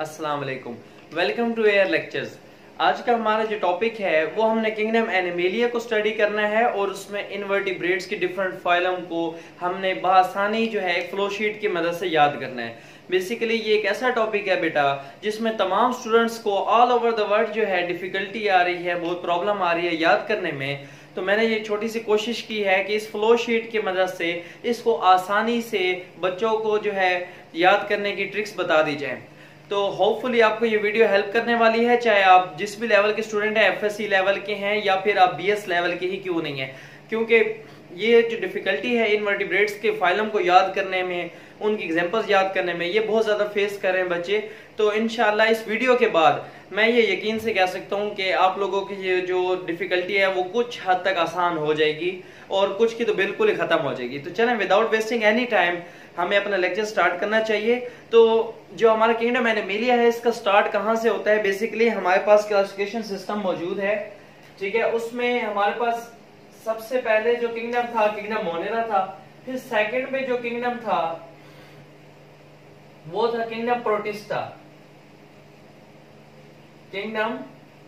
अस्सलाम वालेकुम welcome to air lectures आज का हमारा जो टॉपिक है, वो हमने किंगडम एनिमेलिया को स्टडी करना है और उसमें इनवर्टिब्रेट्स की डिफरेंट फाइलम को हमने बसानी जो है फ्लो शीट की मदद से याद करना है। बेसिकली ये एक ऐसा टॉपिक है बेटा, जिसमें तमाम स्टूडेंट्स को ऑल ओवर द वर्ल्ड जो है डिफिकल्टी आ रही है, बहुत प्रॉब्लम आ रही है याद करने में। तो मैंने ये छोटी सी कोशिश की है कि इस फ्लो शीट की मदद से इसको आसानी से बच्चों को जो है, याद करने की ट्रिक्स बता दी जाए। तो होपफुली आपको ये वीडियो हेल्प करने वाली है, चाहे आप जिस भी लेवल के स्टूडेंट हैं एफएससी लेवल के हैं, या फिर आप बीएस लेवल के ही क्यों नहीं है। क्योंकि ये जो डिफिकल्टी है इनवर्टिब्रेट्स के फाइलम को याद करने में, उनकी एग्जांपल्स याद करने में, ये बहुत ज़्यादा फेस कर रहे हैं बच्चे। तो इनशाला इस वीडियो के बाद मैं ये यकीन से कह सकता हूँ कि आप लोगों की ये जो डिफिकल्टी है, वो कुछ हद तक आसान हो जाएगी और कुछ की तो बिल्कुल ही ख़त्म हो जाएगी। तो चलें विदाउट वेस्टिंग एनी टाइम हमें अपना लेक्चर स्टार्ट करना चाहिए। तो जो हमारा किंगडम एनिमेलिया है, इसका स्टार्ट कहाँ से होता है? बेसिकली हमारे पास क्लासिफिकेशन सिस्टम मौजूद है, ठीक है? उसमें हमारे पास सबसे पहले जो किंगडम था किंगडम मोनेरा था, फिर सेकंड में जो किंगडम था, वो था किंगडम प्रोटिस्टा किंगडम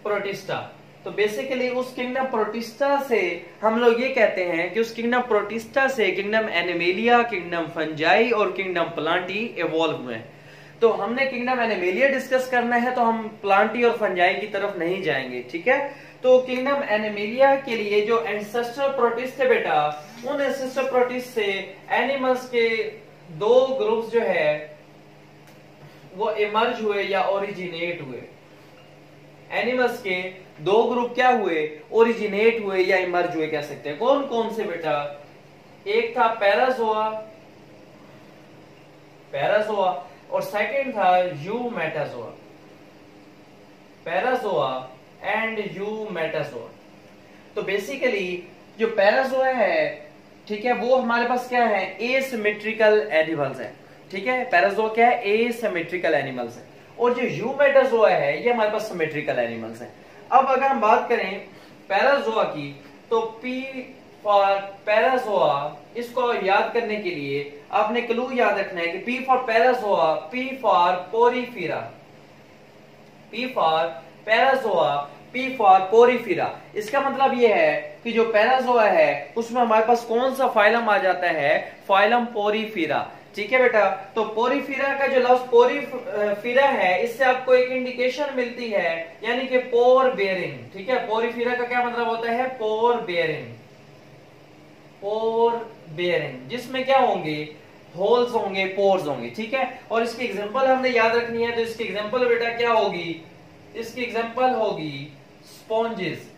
प्रोटिस्टा तो बेसिकली उस किंगडम प्रोटिस्टा से हम लोग ये कहते हैं कि उस किंगडम प्रोटिस्टा से किंगडम एनिमेलिया किंगडम फंजाई और किंगडम प्लांटी इवॉल्व हुए तो हमने किंगडम एनिमेलिया डिस्कस करना है तो हम प्लांटी और फंजाई की तरफ़ नहीं जाएँगे, ठीक है? तो किंगडम एनिमेलिया के लिए जो एंसेस्टर प्रोटिस्ट थे बेटा, उन एंसेस्टर प्रोटिस्ट से एनिमल्स के दो ग्रुप्स जो है, वो इमर्ज हुए या ओरिजिनेट हुए। एनिमल्स के दो ग्रुप क्या हुए? ओरिजिनेट हुए या इमर्ज हुए कह सकते हैं। कौन कौन से बेटा? एक था पैराजोआ पैराजोआ और सेकंड था eumetazoa parazoa and eumetazoa तो बेसिकली जो पैराजोआ है, ठीक है, वो हमारे पास क्या है? एसिमेट्रिकल एनिमल्स है। ठीक है? पैराजोआ क्या है? एसिमेट्रिकल एनिमल्स है। और जो यू यूमेटाजोआ है, ये हमारे पास सिमेट्रिकल एनिमल्स हैं। अब अगर हम बात करें पैराजोआ की तो पी फॉर पैराजोआ इसको याद करने के लिए आपने क्लू याद रखना है कि P for parazoa P for porifera P for parazoa P for porifera इसका मतलब ये है कि जो पैराजोआ है, उसमें हमारे पास कौन सा फाइलम आ जाता है? फाइलम पोरीफिरा ठीक है बेटा? तो पोरीफिरा का जो लफ्ज पोरीफिरा है, इससे आपको एक इंडिकेशन मिलती है, यानी कि पोर बेयरिंग ठीक है? पोरीफिरा का क्या मतलब होता है? पोर बेयरिंग पोर बेयरिंग जिसमें क्या होंगे? होल्स होंगे पोर्स होंगे. ठीक है? और इसकी एग्जांपल हमने याद रखनी है तो इसकी एग्जांपल बेटा क्या होगी? इसकी एग्जांपल होगी स्पॉन्जेस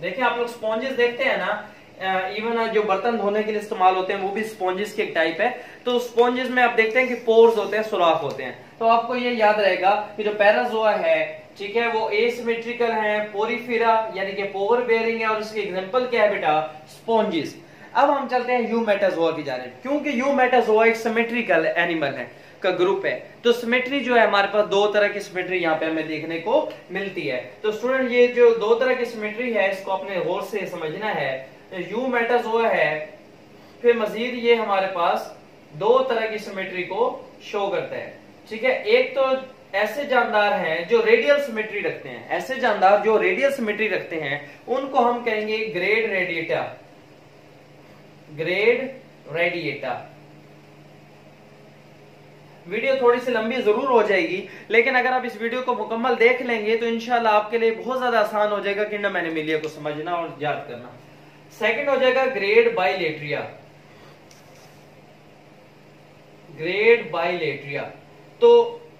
देखिए, आप लोग स्पॉन्जेस देखते हैं ना इवन जो बर्तन धोने के लिए इस्तेमाल होते हैं, वो भी स्पॉन्जेस की एक टाइप है। तो स्पॉन्जेस में आप देखते हैं कि पोर्स होते हैं, सुराख होते हैं। तो आपको ये याद रहेगा कि जो पैराजोआ है, ठीक है, वो एसिमेट्रिकल है पोरीफिरा यानी कि पोवर बेयरिंग है, और इसकी एग्जांपल क्या है बेटा? स्पॉन्जेस अब हम चलते हैं यू मेटाजोआ की जाने क्योंकि यू मेटाजोआ एक सिमेट्रिकल एनिमल है। का ग्रुप है। तो सिमेट्री जो है, हमारे पास दो तरह की सिमेट्री यहाँ पे हमें देखने को मिलती है। तो स्टूडेंट ये जो दो तरह की सिमेट्री है, इसको अपने गौर से समझना है। यू मेटाजोआ है, फिर मजीद ये हमारे पास दो तरह की सिमेट्री को शो करता है। ठीक है? एक तो ऐसे जानदार हैं जो रेडियल सिमेट्री रखते हैं। ऐसे जानदार जो रेडियल सिमेट्री रखते हैं, उनको हम कहेंगे grade radiata grade radiata video थोड़ी सी लंबी ज़रूर हो जाएगी, लेकिन अगर आप इस वीडियो को मुकम्मल देख लेंगे तो इनशाला आपके लिए बहुत ज़्यादा आसान हो जाएगा किंडम एनिमिलिया को समझना और याद करना। सेकंड हो जाएगा ग्रेड बाइलेट्रिया ग्रेड बाइलेट्रिया तो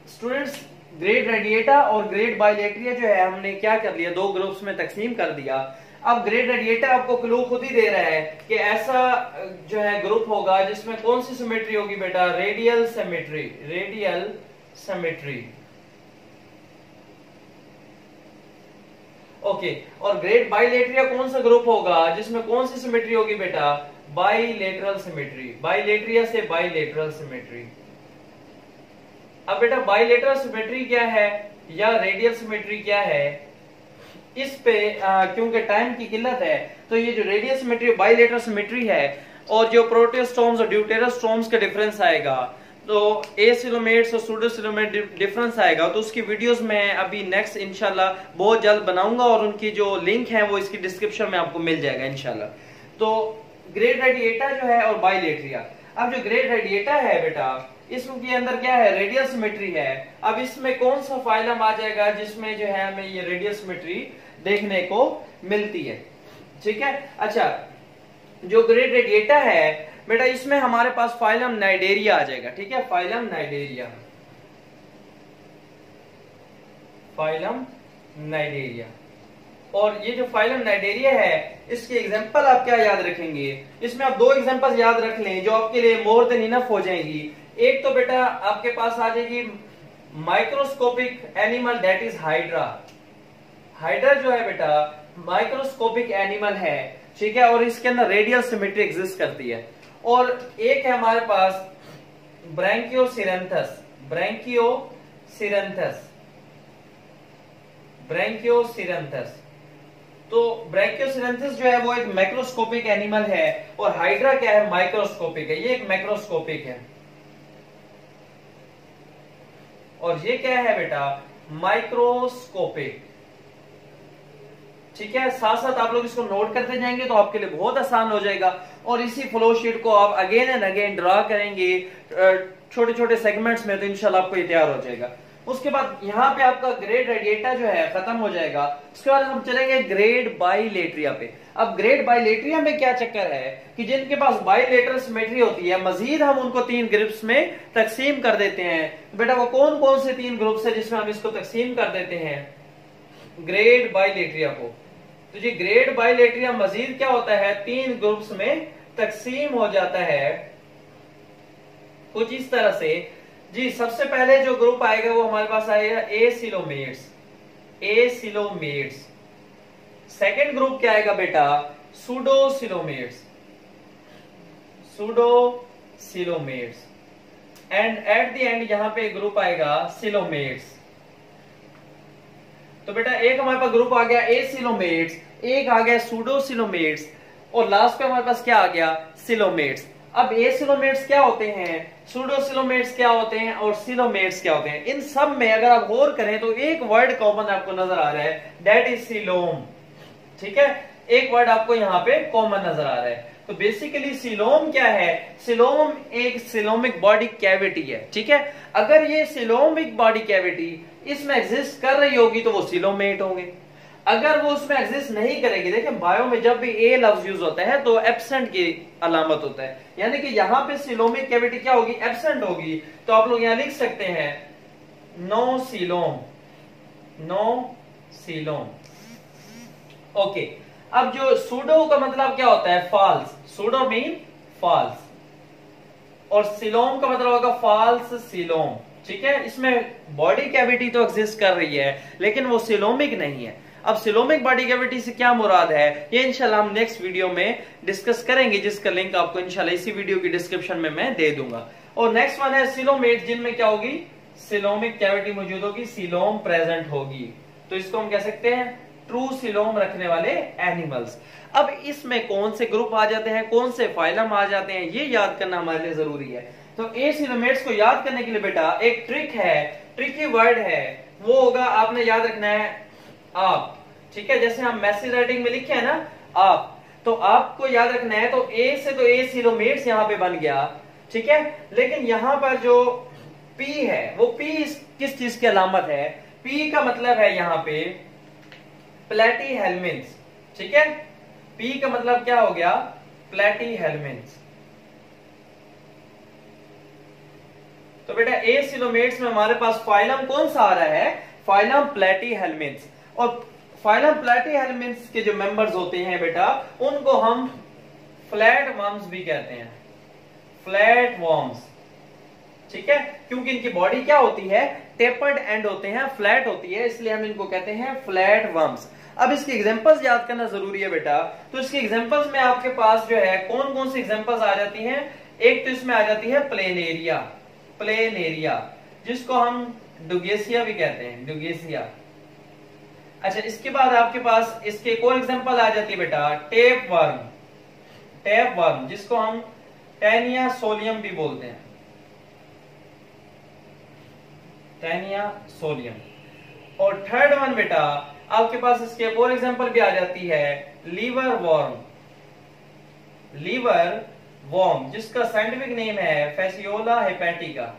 स्टूडेंट्स ग्रेड रेडिएटा और ग्रेड बाइलेट्रिया जो है, हमने क्या कर लिया? दो ग्रुप्स में तकसीम कर दिया। अब ग्रेड रेडिएटा आपको क्लू खुद ही दे रहा है कि ऐसा जो है ग्रुप होगा जिसमें कौन सी सिमेट्री होगी बेटा? Radial symmetry radial symmetry okay और ग्रेड बाइलेट्रिया कौन सा ग्रुप होगा जिसमें कौन सी सिमेट्री होगी बेटा? बाइलेटरल सिमेट्री बाइलेट्रिया से बाइलेटरल सिमेट्री अब बेटा बाइलेटरल सिमेट्री क्या है? या रेडियल सिमेट्री क्या है? इस पे क्योंकि टाइम की किल्लत है तो ये जो रेडियल सिमेट्री बाइलेटरल सिमेट्री है, और जो प्रोटेस्टोम्स और ड्यूटेरस्टोम्स का डिफरेंस आएगा तो ए सिलोमेट्स और सूडो सिलोमेट डिफरेंस आएगा तो उसकी वीडियोस मैं अभी नेक्स्ट इंशाल्लाह, बहुत जल्द बनाऊँगा, और उनकी जो लिंक है, वो इसकी डिस्क्रिप्शन में आपको मिल जाएगा, इंशाल्लाह। तो ग्रेड रेडिएटा जो है, और बाइलेट्रिया अब जो ग्रेड रेडिएटा है, बेटा इसके अंदर क्या है? रेडियल सिमेट्री है। अब इसमें कौन सा फाइलम आ जाएगा जिसमें जो है हमें ये रेडियल सिमेट्री देखने को मिलती है? ठीक है? अच्छा जो ग्रेड रेडिएटा है, बेटा इसमें हमारे पास फाइलम नाइडेरिया आ जाएगा। ठीक है? फाइलम नाइडेरिया फाइलम नाइडेरिया और ये जो फाइलम नाइडेरिया है, इसके एग्जांपल आप क्या याद रखेंगे? इसमें आप दो एग्जांपल याद रख लें जो आपके लिए मोर देन इनफ हो जाएँगी। एक तो बेटा आपके पास आ जाएगी microscopic animal that is hydra hydra जो है बेटा माइक्रोस्कोपिक एनिमल है, ठीक है? और इसके अंदर रेडियल सिमेट्री एग्जिस्ट करती है। और एक है हमारे पास branchiocerianthus branchiocerianthus branchiocerianthus तो ब्रैंकियोसिरेंथस जो है, वो एक माइक्रोस्कोपिक एनिमल है, और हाइड्रा क्या है? माइक्रोस्कोपिक है। ये एक माइक्रोस्कोपिक है। और ये क्या है बेटा? माइक्रोस्कोपिक ठीक है? साथ साथ आप लोग इसको नोट करते जाएँगे तो आपके लिए बहुत आसान हो जाएगा। और इसी फ्लो शीट को आप अगेन एंड अगेन ड्रॉ करेंगे। छोटे छोटे सेगमेंट्स में तो इनशाला आपको ये तैयार हो जाएगा। उसके बाद यहाँ पे आपका ग्रेड रेडिएटा जो है, खत्म हो जाएगा। उसके बाद हम चलेंगे ग्रेड बाइलेट्रिया पे। अब ग्रेड बाइलेट्रिया में क्या चक्कर है कि जिनके पास बाइलेटर सिमेट्री होती है, मजीद हम उनको तीन ग्रुप्स में तकसीम कर देते हैं। बेटा वो कौन कौन से तीन ग्रुप्स है जिसमें हम इसको तकसीम कर देते हैं? ग्रेड बाइलेट्रिया को। तो जी ग्रेड बाइलेट्रिया मजीद क्या होता है? तीन ग्रुप्स में तकसीम हो जाता है। कुछ इस तरह से जी, सबसे पहले जो ग्रुप आएगा वो हमारे पास आएगा acoelomates acoelomates second group क्या आएगा बेटा? Pseudocoelomates pseudocoelomates and at the end यहाँ पे ग्रुप आएगा सिलोमेट्स तो बेटा, एक हमारे पास ग्रुप आ गया ए सिलोमेट्स एक आ गया सूडो सिलोमेट्स और लास्ट पे हमारे पास क्या आ गया? सिलोमेट्स अब ए सिलोमेट्स क्या होते हैं? सूडो सिलोमेट्स क्या होते हैं और सिलोमेट्स क्या होते हैं? इन सब में अगर आप गौर करें तो एक वर्ड कॉमन आपको नज़र आ रहा है। डेट इज़ सिलोम ठीक है? एक वर्ड आपको यहाँ पे कॉमन नज़र आ रहा है। तो बेसिकली सिलोम क्या है? सिलोम एक सिलोमिक बॉडी कैविटी है। ठीक है? अगर ये सिलोमिक बॉडी कैविटी इसमें एग्जिस्ट कर रही होगी तो वो सिलोमेट होंगे। अगर वो उसमें एग्जिस्ट नहीं करेगी, देखिए बायो में जब भी ए लफ्ज यूज़ होता है तो एबसेंट की अलामत होता है। यानी कि यहाँ पे सिलोमिक कैविटी क्या होगी? एबसेंट होगी। तो आप लोग यहाँ लिख सकते हैं no coelom no coelom okay अब जो सूडो का मतलब क्या होता है? फॉल्स सूडो मीन फॉल्स और सिलोम का मतलब होगा फॉल्स सिलोम ठीक है? इसमें बॉडी कैविटी तो एग्जिस्ट कर रही है, लेकिन वो सिलोमिक नहीं है। अब सिलोमिक बॉडी कैविटी से क्या मुराद है, ये इंशाल्लाह हम नेक्स्ट वीडियो में डिस्कस करेंगे, जिसका लिंक आपको इंशाल्लाह इसी वीडियो की डिस्क्रिप्शन में मैं दे दूँगा। और नेक्स्ट वन है सिलोमेट, जिनमें क्या होगी? सिलोमिक कैविटी मौजूद होगी, सिलोम प्रेजेंट होगी। तो इसको हम कह सकते हैं ट्रू सिलोम रखने वाले एनिमल्स अब इसमें कौन से ग्रुप आ जाते हैं, कौन से फाइलम आ जाते हैं, ये याद करना हमारे लिए ज़रूरी है। तो ए सिलोमेट्स को याद करने के लिए बेटा, एक ट्रिक है ट्रिकी वर्ड है, वो होगा, आपने याद रखना है, आप। ठीक है, जैसे हम मैसेज राइटिंग में लिखे हैं ना, आप तो आपको याद रखना है तो ए से तो ए सिलोमेट्स यहाँ पे बन गया, ठीक है? लेकिन यहाँ पर जो पी है, वो पी किस चीज़ की अलामत है? पी का मतलब है यहाँ पे प्लेटी हेलमिन्स ठीक है? पी का मतलब क्या हो गया? प्लेटी हेलमिन्स तो बेटा ए सिलोमेट्स में हमारे पास फाइलम कौन सा आ रहा है? फाइलम प्लेटी हेलमिन्स और फाइलम प्लेटी हेलमिन्स के जो मेंबर्स होते हैं बेटा, उनको हम फ्लैट वर्म्स भी कहते हैं। फ्लैट वर्म्स ठीक है? क्योंकि इनकी बॉडी क्या होती है? टेपर्ड एंड होते हैं फ्लैट होती है, इसलिए हम इनको कहते हैं फ्लैट वर्म्स अब इसकी एग्जांपल्स याद करना ज़रूरी है बेटा। तो इसकी एग्जांपल्स में आपके पास जो है कौन कौन सी एग्जांपल्स आ जाती हैं? एक तो इसमें आ जाती है प्लेन एरिया प्लेन एरिया जिसको हम डुगेसिया भी कहते हैं। डुगेसिया अच्छा इसके बाद आपके पास, इसके एक और एग्ज़ाम्पल आ जाती है बेटा टेप वर्म टेप वर्म जिसको हम टेनिया सोलियम भी बोलते हैं। Taenia solium. और थर्ड वन बेटा, आपके पास इसके एक और एग्ज़ाम्पल भी आ जाती है लीवर वॉर्म लीवर वॉर्म जिसका साइंटिफिक नेम है फेसियोला हेपेटिका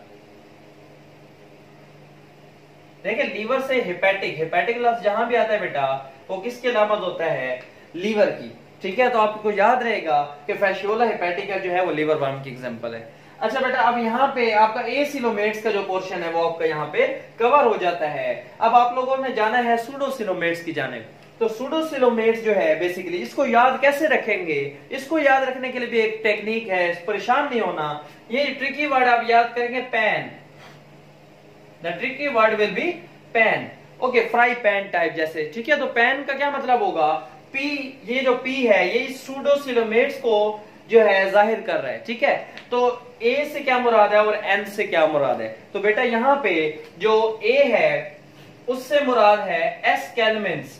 देखिए, लीवर से हेपेटिक हेपेटिक लफ्ज जहाँ भी आता है बेटा, वो किसके अलामत होता है? लीवर की। ठीक है तो आपको याद रहेगा कि फैशियोला हेपेटिका जो है वो लीवर वर्म की एग्जांपल है। अच्छा बेटा, अब यहाँ पे आपका ए सिलोमेट्स का जो पोर्शन है, वो आपका यहाँ पे कवर हो जाता है। अब आप लोगों ने जाना है सुडोसिलोमेट्स की जाने तो सुडोसिलोमेट्स जो है बेसिकली इसको याद कैसे रखेंगे? इसको याद रखने के लिए भी एक टेक्निक है, परेशान नहीं होना। ये ट्रिकी वर्ड आप याद करेंगे pan the tricky word will be pan okay fry pan type जैसे। ठीक है? तो पैन का क्या मतलब होगा? पी ये जो पी है, ये सूडोसिलोमेट्स को जो है, ज़ाहिर कर रहा है। ठीक है? तो ए से क्या मुराद है और एन से क्या मुराद है? तो बेटा, यहाँ पे जो ए है, उससे मुराद है एस कैलमिन्स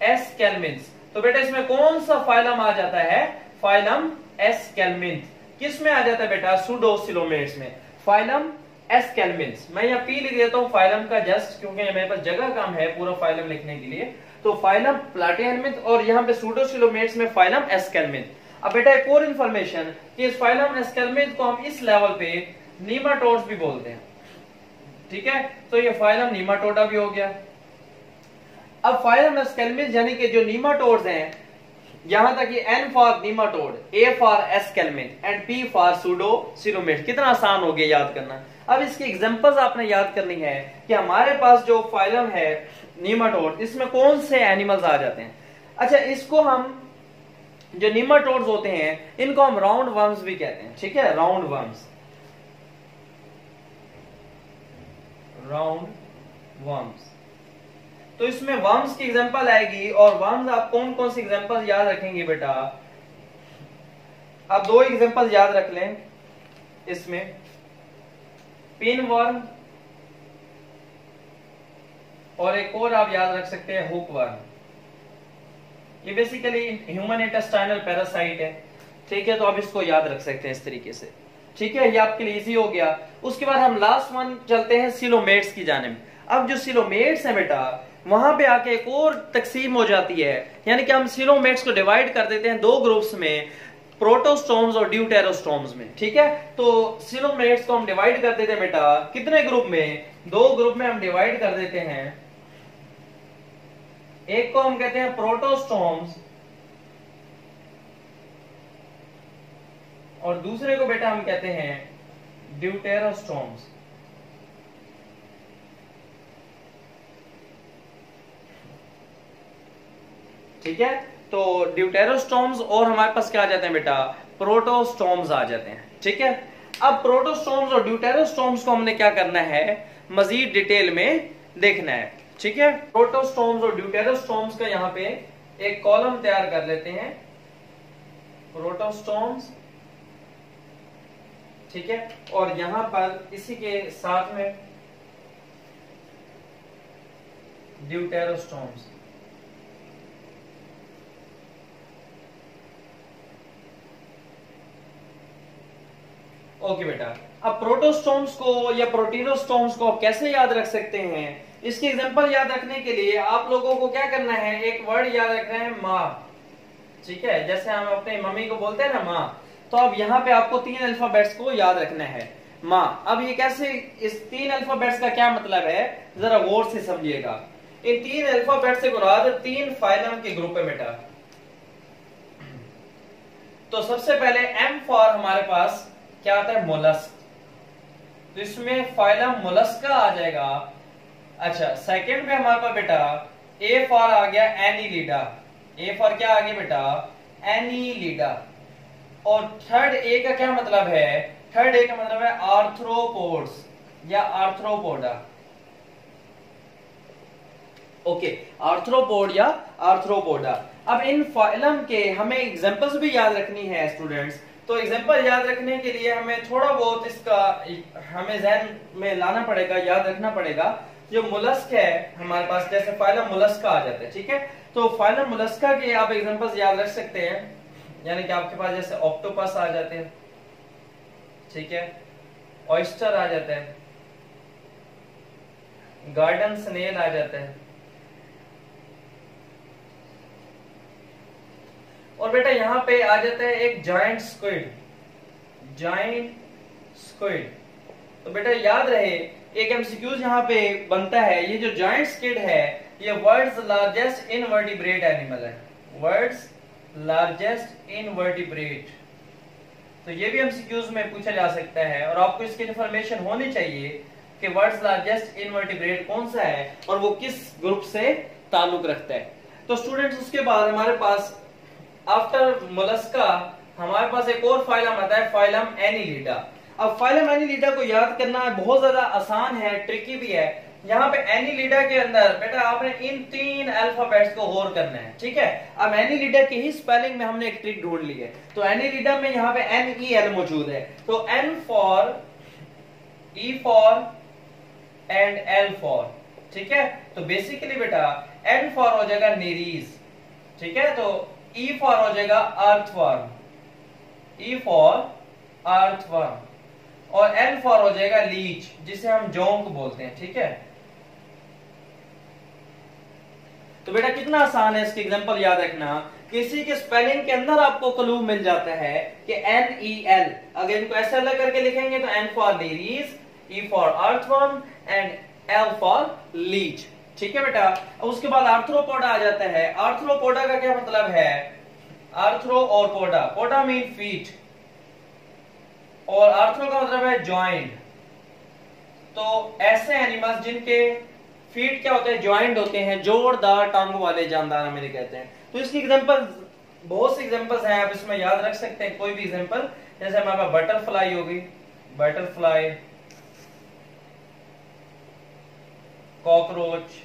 एस कैलमिन्स तो बेटा, इसमें कौन सा फाइलम आ जाता है? फाइलम एस कैलमिन किसमें आ जाता है बेटा? सुडोसिलोमेट्स में। फाइलम एस कैलमिन्स मैं यहाँ पी लिख देता हूँ फाइलम का जस्ट क्योंकि मेरे पास जगह कम है पूरा फाइलम लिखने के लिए। तो फाइलम प्लाटियनमिथ और यहाँ पे सूडोसिलोमेट्स में फाइलम एस्केलमिथ अब बेटा एक और इंफॉर्मेशन कि इस फाइलम एस्केलमिथ को हम इस लेवल पे नीमाटोड्स भी बोलते हैं। ठीक है? तो ये फाइलम नीमाटोडा भी हो गया। अब फाइलम एस्केलमिथ यानी कि जो नीमाटोड्स हैं, यहाँ तक ये N for nematode A for aschelminth and P for pseudocoelomate कितना आसान हो गया याद करना। अब इसकी एग्जांपल्स आपने याद करनी है कि हमारे पास जो फाइलम है नीमाटोड इसमें कौन से एनिमल्स आ जाते हैं? अच्छा इसको हम जो नीमाटोड्स होते हैं, इनको हम राउंड वर्म्स भी कहते हैं, ठीक है? राउंड वर्म्स राउंड वर्म्स तो इसमें वर्म्स की एग्जांपल आएगी और वर्म्स आप कौन कौन सी एग्जांपल याद रखेंगे बेटा? आप दो एग्जांपल याद रख लें इसमें। पिन वर्म और एक और आप याद रख सकते हैं हुक वर्म ये बेसिकली ह्यूमन इंटेस्टाइनल पैरासाइट है। ठीक है तो आप इसको याद रख सकते हैं इस तरीके से। ठीक है, ये आपके लिए इजी हो गया। उसके बाद हम लास्ट वन चलते हैं सिलोमेट्स की जाने में। अब जो सिलोमेट्स है बेटा, वहाँ पे आके एक और तकसीम हो जाती है। यानी कि हम सिलोमेट्स को डिवाइड कर देते हैं दो ग्रुप्स में। प्रोटोस्टोम्स और ड्यूटेरोस्टोम्स में, ठीक है? तो सिलोमेट्स को हम डिवाइड कर देते हैं बेटा। कितने ग्रुप में? दो ग्रुप में हम डिवाइड कर देते हैं। एक को हम कहते हैं प्रोटोस्टोम्स और दूसरे को बेटा हम कहते हैं ड्यूटेरोस्टोम्स ठीक है? तो ड्यूटेरोस्टोम्स और हमारे पास क्या आ जाते हैं बेटा? प्रोटोस्टोम्स आ जाते हैं, ठीक है? अब प्रोटोस्टोम्स और ड्यूटेरोस्टोम्स को हमने क्या करना है? मजीद डिटेल में देखना है, ठीक है? प्रोटोस्टोम्स और ड्यूटेरोस्टोम्स का यहाँ पे एक कॉलम तैयार कर लेते हैं। प्रोटोस्टोम्स ठीक है? और यहाँ पर इसी के साथ में ड्यूटेरोस्टोम्स ओके बेटा। अब प्रोटोस्टोम्स को या प्रोटीनोस्टोम्स को आप कैसे याद रख सकते हैं? इसकी एग्जांपल याद रखने के लिए आप लोगों को क्या करना है? एक वर्ड याद रखना है माँ ठीक है? जैसे हम अपने मम्मी को बोलते हैं ना माँ तो अब यहाँ पे आपको तीन अल्फाबेट्स को याद रखना है माँ अब ये कैसे, इस तीन अल्फाबेट्स का क्या मतलब है? जरा गौर से समझिएगा। इन तीन अल्फ़ाबेट से मुराद तीन फाइलम के ग्रुप है बेटा। तो सबसे पहले एम फॉर हमारे पास क्या आता है? मोलस्क। तो इसमें फाइलम मोलस्का आ जाएगा। अच्छा सेकंड में हमारे पास बेटा ए फॉर आ गया एनीलिडा ए फॉर क्या आ गया बेटा? एनीलिडा और थर्ड ए का क्या मतलब है? थर्ड ए का मतलब है आर्थ्रोपोड्स या आर्थ्रोपोडा ओके आर्थ्रोपोड या आर्थ्रोपोडा अब इन फाइलम के हमें एग्जांपल्स भी याद रखनी है स्टूडेंट्स तो एग्जांपल याद रखने के लिए हमें थोड़ा बहुत इसका हमें जहन में लाना पड़ेगा, याद रखना पड़ेगा। जो मुलस्क है, हमारे पास जैसे फाइलम मुलस्का आ जाता है, ठीक है? तो फाइलम मुलस्का के आप एग्जांपल्स याद रख सकते हैं। यानी कि आपके पास जैसे ऑक्टोपस आ जाते हैं, ठीक है? ऑयस्टर आ जाता है। गार्डन स्नेल आ जाता है। और बेटा यहाँ पे आ जाता है एक जॉइंट स्क्विड जॉइंट स्क्विड तो बेटा याद रहे, एक एमसीक्यूज यहाँ पे बनता है। ये जो जॉइंट स्क्विड है, ये वर्ल्ड्स लार्जेस्ट इनवर्टिब्रेट एनिमल है। वर्ल्ड्स लार्जेस्ट इनवर्टिब्रेट तो ये भी एमसीक्यूज में पूछा जा सकता है और आपको इसकी इंफॉर्मेशन होनी चाहिए कि वर्ल्ड्स लार्जेस्ट इनवर्टिब्रेट कौन सा है और वो किस ग्रुप से ताल्लुक रखता है। तो स्टूडेंट्स उसके बाद हमारे पास आफ्टर मोलस्का हमारे पास एक और फाइलम आता है फाइलम एनिलीडा अब फाइलम एनिलीडा को याद करना बहुत ज़्यादा आसान है ट्रिकी भी है. यहाँ पे एनिलीडा के अंदर, बेटा आपने इन तीन अल्फाबेट्स को गौर करना है, ठीक है? अब एनिलीडा की ही स्पेलिंग में हमने एक ट्रिक ढूंढ ली है. तो एनिलीडा में यहाँ पे एन ई एल मौजूद है. तो N for E for and L for ठीक है? तो बेसिकली बेटा एन फॉर हो जाएगा नीरीज ठीक है? तो ई e फॉर हो जाएगा अर्थवर्म ई फॉर अर्थवर्म और एल फॉर हो जाएगा लीच जिसे हम जोंक बोलते हैं, ठीक है? तो बेटा कितना आसान है इसकी एग्जांपल याद रखना। किसी के स्पेलिंग के अंदर आपको क्लू मिल जाता है कि एन ई एल अगर इनको ऐसे अलग करके लिखेंगे तो N for nereis E for earthworm and L for leech ठीक है बेटा? अब उसके बाद आर्थ्रोपोडा आ जाता है। आर्थ्रोपोडा का क्या मतलब है? आर्थ्रो और पोडा पोडा मीन फीट और आर्थ्रो का मतलब है ज्वाइंट तो ऐसे एनिमल्स जिनके फीट क्या होते हैं? ज्वाइंट होते हैं। जोरदार टांगों वाले जानदार हमें कहते हैं। तो इसकी एग्जांपल बहुत सी एग्जांपल्स हैं। आप इसमें याद रख सकते हैं। कोई भी एग्जांपल जैसे हमारे पास बटरफ्लाई होगी बटरफ्लाई कॉकरोच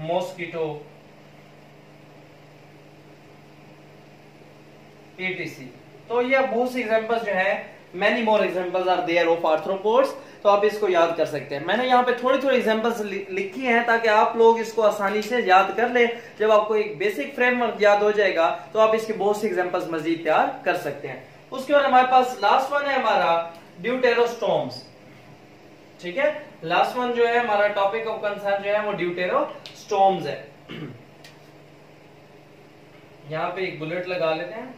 मॉस्किटो एटीसी तो ये बहुत सी एग्जांपल्स जो है many more examples are there of arthropods तो आप इसको याद कर सकते हैं। मैंने यहाँ पे थोड़ी थोड़ी एग्जांपल्स लिखी हैं ताकि आप लोग इसको आसानी से याद कर ले। जब आपको एक बेसिक फ्रेमवर्क याद हो जाएगा तो आप इसकी बहुत सी एग्जांपल्स मजीद तैयार कर सकते हैं। उसके बाद हमारे पास लास्ट वन है हमारा ड्यूटेरोस्टोम्स ठीक है? लास्ट वन जो है हमारा टॉपिक ऑफ़ कंसर्न जो है वो ड्यूटेरोस्टोम्स है। यहाँ पे एक बुलेट लगा लेते हैं।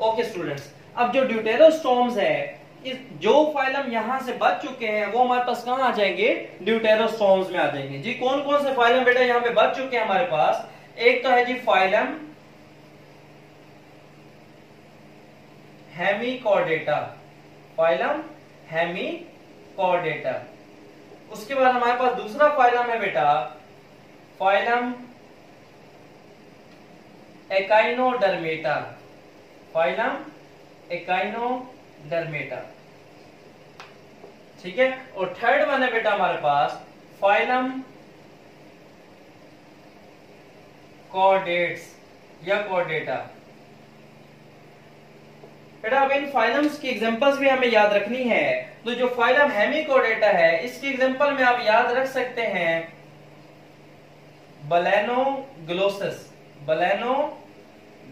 ओके स्टूडेंट्स अब जो ड्यूटेरोस्टोम्स है, इस जो फाइलम यहाँ से बच चुके हैं, वो हमारे पास कहाँ आ जाएँगे? ड्यूटेरोस्टोम्स में आ जाएँगे। जी कौन कौन से फाइलम बेटा? यहाँ पे बच चुके हैं हमारे पास। एक तो है जी फाइलम हेमिकॉर्डेटा फाइलम हेमिकॉर्डेटा उसके बाद हमारे पास दूसरा फाइलम है बेटा। फाइलम एकाइनोडर्मेटा फाइलम एकाइनोडर्मेटा ठीक है? और थर्ड वन है बेटा हमारे पास। फाइलम कॉर्डेट्स या कॉर्डेटा बेटा अब इन फाइलम्स की एग्जांपल्स भी हमें याद रखनी है। तो जो फाइलम हेमिकोडेटा है, इसकी एग्जांपल में आप याद रख सकते हैं। बलेनो ग्लोसस बलेनो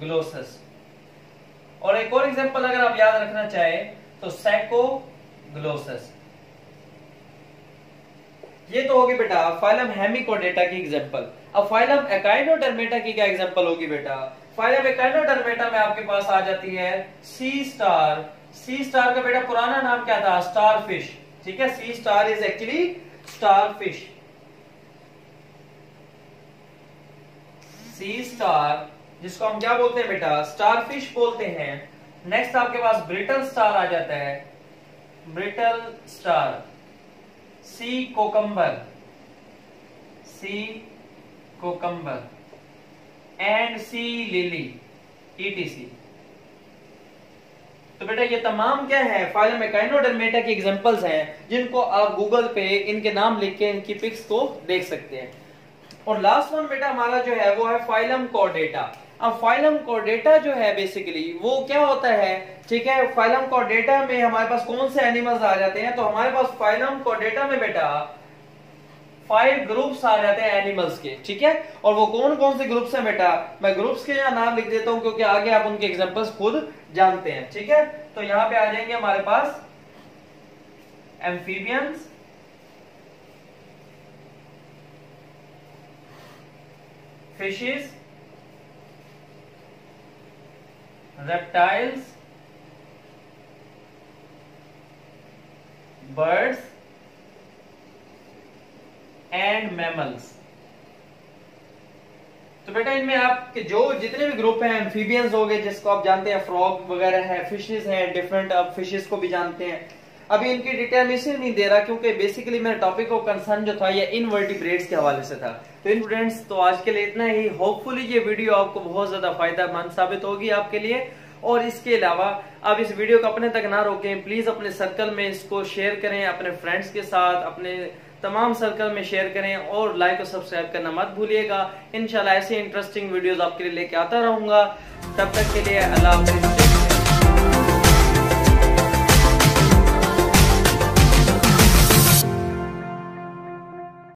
ग्लोसस और एक और एग्जांपल अगर आप याद रखना चाहे तो सैको ग्लोसस ये तो होगी बेटा फाइलम हेमिकोडेटा की एग्जांपल अब फाइलम एकाइनोडर्मेटा की क्या एग्जांपल होगी बेटा? फाइलम एकाइनोडर्मेटा में आपके पास आ जाती है सी स्टार सी स्टार का बेटा पुराना नाम क्या था? स्टार फ़िश ठीक है? Sea star is actually starfish sea star जिसको हम क्या बोलते हैं बेटा? स्टार फ़िश बोलते हैं। नेक्स्ट आपके पास ब्रिटल स्टार आ जाता है। Brittle star sea cucumber sea cucumber and sea lily etc तो बेटा ये तमाम क्या है? फ़ाइल में काइनोडर्मेटा की एग्जांपल्स हैं, जिनको आप गूगल पे, इनके नाम लिख के, इनकी पिक्स को देख सकते हैं। और लास्ट वन बेटा हमारा जो है, वो है फाइलम कोडेटा अब फाइलम कोडेटा जो है बेसिकली वो क्या होता है? ठीक है, फाइलम कोडेटा में हमारे पास कौन से एनिमल्स आ जाते हैं? तो हमारे पास फाइलम कोडेटा में बेटा फाइव ग्रुप्स आ जाते हैं एनिमल्स के, ठीक है? और वो कौन कौन से ग्रुप्स हैं बेटा? मैं ग्रुप्स के यहाँ नाम लिख देता हूँ क्योंकि आगे आप उनके एग्जांपल्स खुद जानते हैं, ठीक है? तो यहाँ पे आ जाएँगे हमारे पास amphibians fishes reptiles, birds and mammals तो बेटा इनमें आपके जो जितने भी ग्रुप हैं एम्फीबियंस हो गए, जिसको आप जानते हैं फ्रॉग वगैरह है फिशेस हैं डिफरेंट आप फिशेस को भी जानते हैं। अभी इनकी डिटेल इसलिए नहीं दे रहा, क्योंकि बेसिकली मेरे टॉपिक को कंसर्न जो था, ये इनवर्टिब्रेट्स के हवाले से था। तो इन स्टूडेंट्स तो आज के लिए इतना ही। होपफुली ये वीडियो आपको बहुत ज़्यादा फ़ायदा साबित होगी आपके लिए। और इसके अलावा, आप इस वीडियो को अपने तक ना रोकें। प्लीज़ अपने सर्कल में इसको शेयर करें, अपने फ्रेंड्स के साथ, अपने तमाम सर्कल में शेयर करें और लाइक और सब्सक्राइब करना मत भूलिएगा। इनशाला ऐसे इंटरेस्टिंग वीडियोस आपके लिए लेके आता रहूँगा। तब तक के लिए अल्लाह हाफिज।